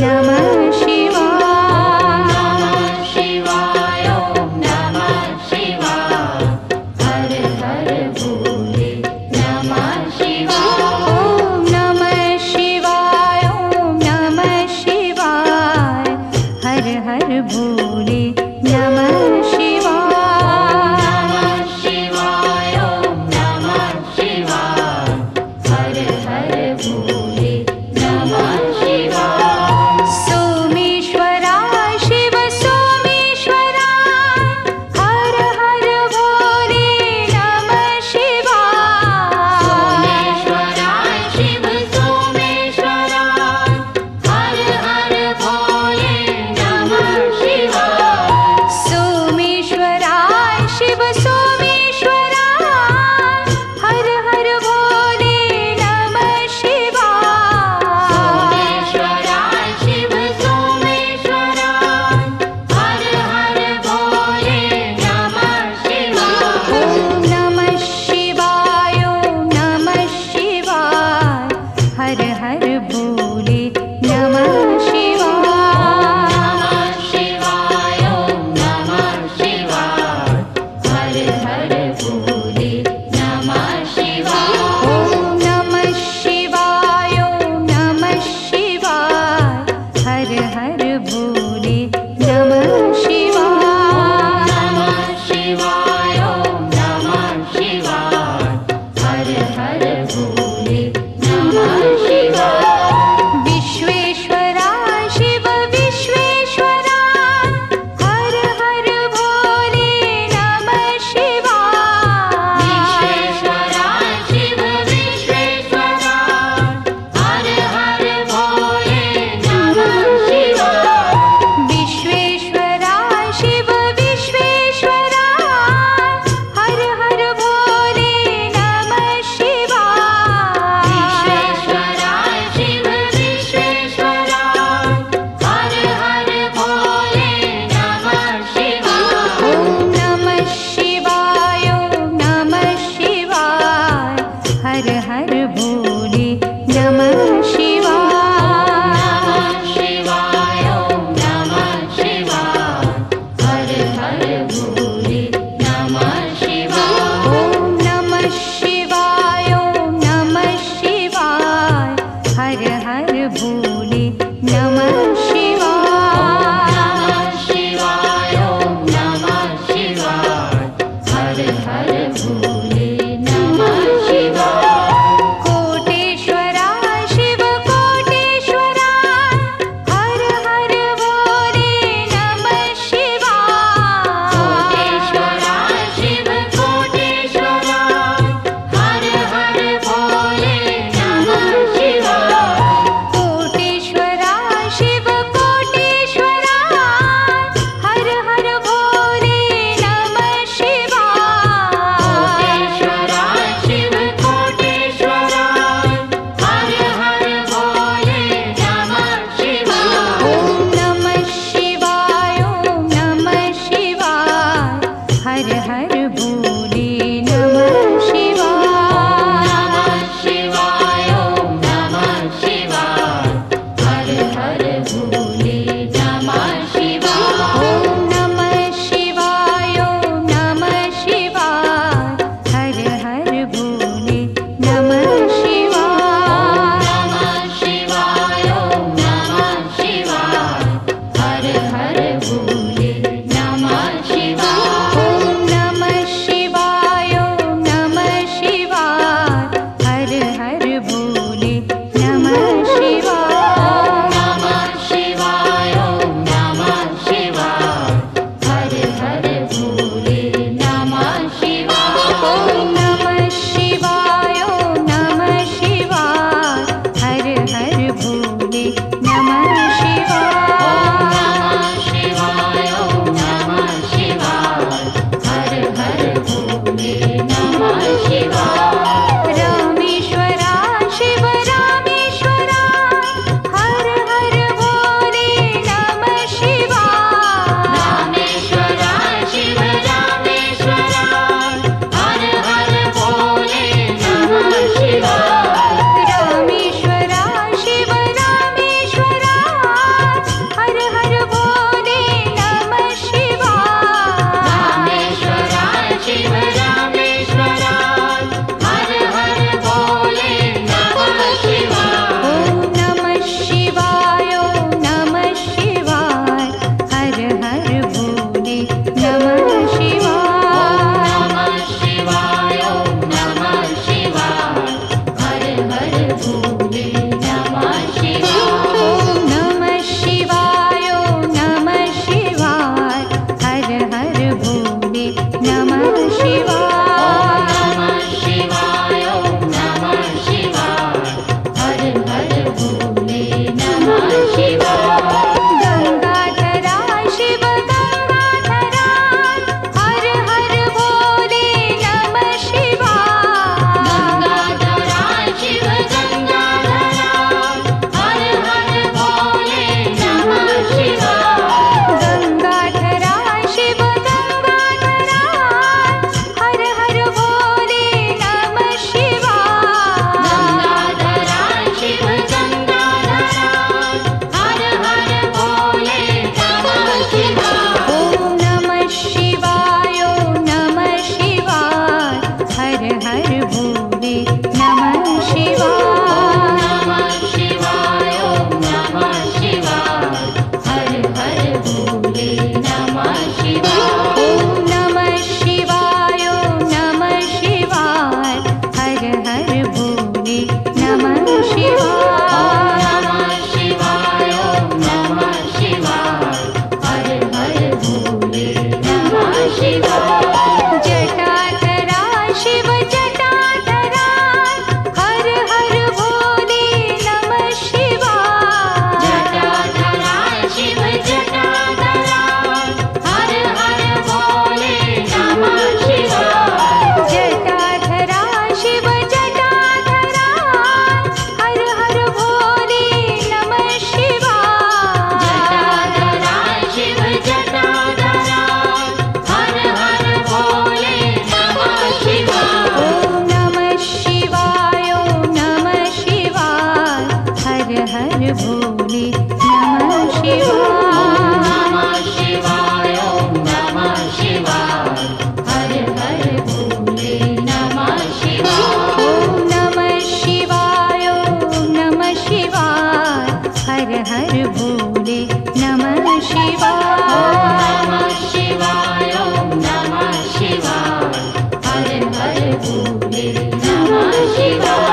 नम नमः शिवाय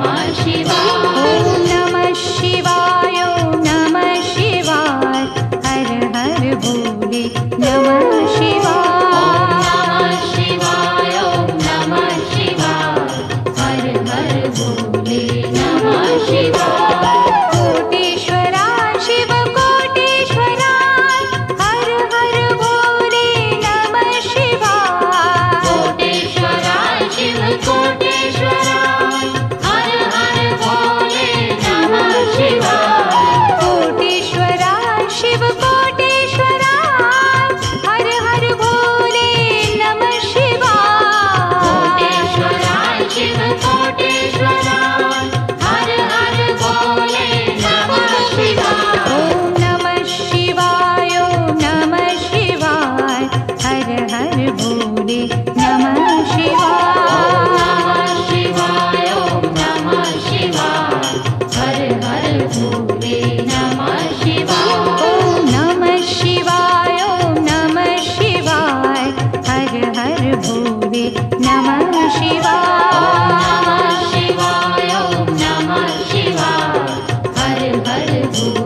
Shiva, Shiva. Thank you.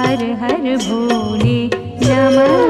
हर हर भोले नमः।